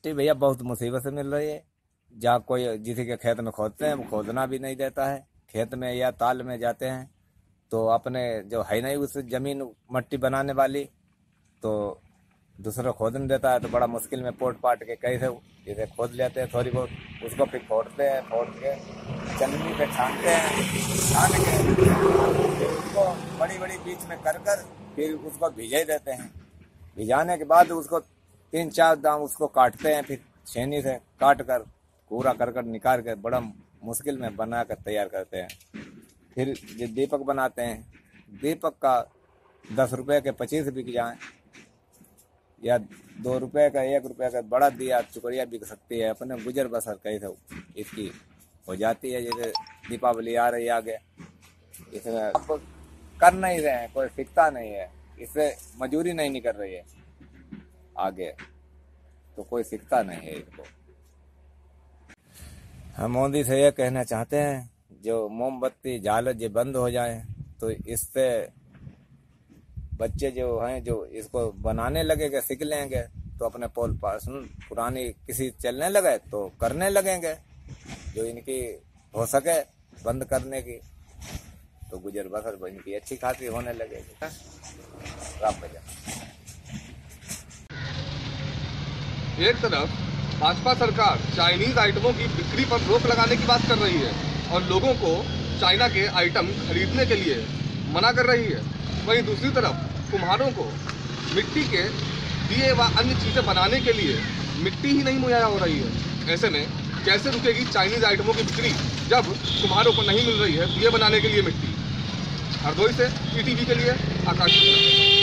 मट्टी भैया बहुत मुसीबत से मिल रही है। जहाँ कोई किसी के खेत में खोदते हैं, वो खोदना भी नहीं देता है। खेत में या ताल में जाते हैं तो अपने जो है नहीं उस ज़मीन मट्टी बनाने वाली तो दूसरा खोदने देता है तो बड़ा मुश्किल में पोट पाट के कैसे जैसे खोद लेते हैं थोड़ी बहुत। उसको फिर फोड़ते हैं, फोड़ के चलनी पे छानते हैं, छान के उसको बड़ी बड़ी बीच में कर कर फिर उसको भिजे देते हैं। भिजाने के बाद उसको तीन चार दाम उसको काटते हैं, फिर छेनी से काट कर कूड़ा कर कर निकाल कर बड़ा मुश्किल में बना कर तैयार करते हैं। फिर ये दीपक बनाते हैं, दीपक का दस रुपये के पच्चीस बिक जाए, या दो रुपये का, एक रुपये का बड़ा दिया चुकड़िया बिक सकती है। अपने गुजर बसर कैसे इसकी हो जाती है, जैसे दीपावली आ रही आगे। इसमें कर नहीं रहे हैं, कोई सीखता नहीं है। इससे मजूरी नहीं निकल रही है। आगे तो कोई सीखता नहीं है इसको हम मोदी से यह कहना चाहते हैं, जो मोमबत्ती झालर ये बंद हो जाए तो इससे बच्चे जो हैं, जो इसको बनाने लगेंगे सीख लेंगे तो अपने पोल पर्सन पुरानी किसी चलने लगे तो करने लगेंगे, जो इनकी हो सके बंद करने की। तो गुजर बसर इनकी अच्छी खासी होने लगेगी। राम एक तरफ़ भाजपा सरकार चाइनीज़ आइटमों की बिक्री पर रोक लगाने की बात कर रही है और लोगों को चाइना के आइटम खरीदने के लिए मना कर रही है। वहीं दूसरी तरफ़ कुम्हारों को मिट्टी के दिए व अन्य चीज़ें बनाने के लिए मिट्टी ही नहीं मुहैया हो रही है। ऐसे में कैसे रुकेगी चाइनीज़ आइटमों की बिक्री जब कुम्हारों को नहीं मिल रही है दिए बनाने के लिए मिट्टी? हरदोई से ईटीवी के लिए आकाश।